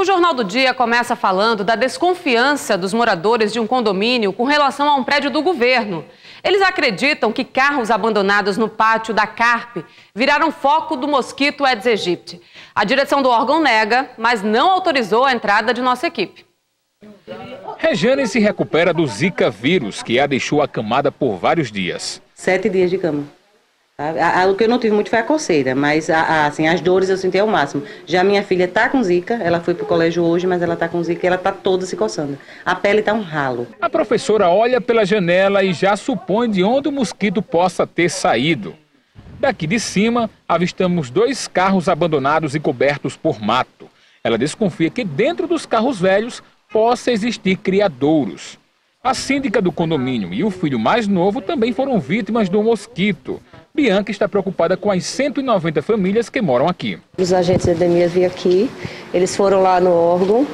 O Jornal do Dia começa falando da desconfiança dos moradores de um condomínio com relação a um prédio do governo. Eles acreditam que carros abandonados no pátio da Carpe viraram foco do mosquito Aedes aegypti. A direção do órgão nega, mas não autorizou a entrada de nossa equipe. Rejane se recupera do Zika vírus, que a deixou acamada por vários dias. Sete dias de cama. Tá? O que eu não tive muito foi a coceira, mas a, assim, as dores eu senti ao máximo. Já minha filha está com zika, ela foi para o colégio hoje, mas ela está com zika e ela está toda se coçando. A pele está um ralo. A professora olha pela janela e já supõe de onde o mosquito possa ter saído. Daqui de cima, avistamos dois carros abandonados e cobertos por mato. Ela desconfia que dentro dos carros velhos possa existir criadouros. A síndica do condomínio e o filho mais novo também foram vítimas do mosquito. Bianca está preocupada com as 190 famílias que moram aqui. Os agentes de endemia vieram aqui, eles foram lá no órgão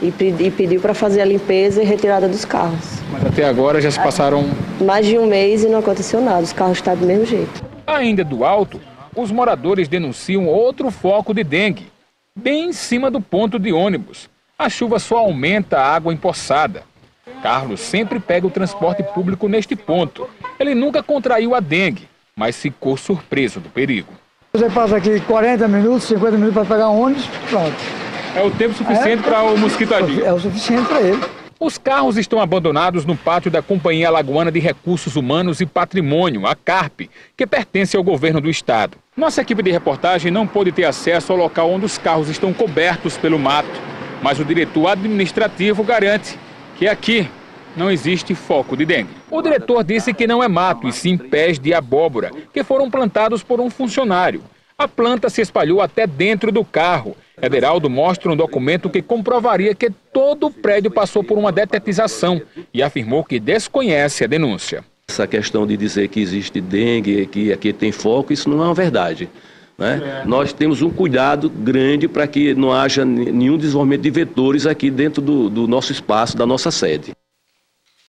e, e pediu para fazer a limpeza e retirada dos carros. Mas até agora já se passaram... Mais de um mês e não aconteceu nada, os carros estão do mesmo jeito. Ainda do alto, os moradores denunciam outro foco de dengue, bem em cima do ponto de ônibus. A chuva só aumenta a água empoçada. Carlos sempre pega o transporte público neste ponto. Ele nunca contraiu a dengue, mas ficou surpreso do perigo. Você passa aqui 40 minutos, 50 minutos para pegar um ônibus, pronto. É o tempo suficiente é, para o mosquito agir? É o suficiente para ele. Os carros estão abandonados no pátio da Companhia Alagoana de Recursos Humanos e Patrimônio, a CARP, que pertence ao governo do estado. Nossa equipe de reportagem não pôde ter acesso ao local onde os carros estão cobertos pelo mato, mas o diretor administrativo garante que aqui não existe foco de dengue. O diretor disse que não é mato, e sim pés de abóbora, que foram plantados por um funcionário. A planta se espalhou até dentro do carro. Ederaldo mostra um documento que comprovaria que todo o prédio passou por uma detetização e afirmou que desconhece a denúncia. Essa questão de dizer que existe dengue, que aqui tem foco, isso não é uma verdade. Né? Nós temos um cuidado grande para que não haja nenhum desenvolvimento de vetores aqui dentro do, do nosso espaço, da nossa sede.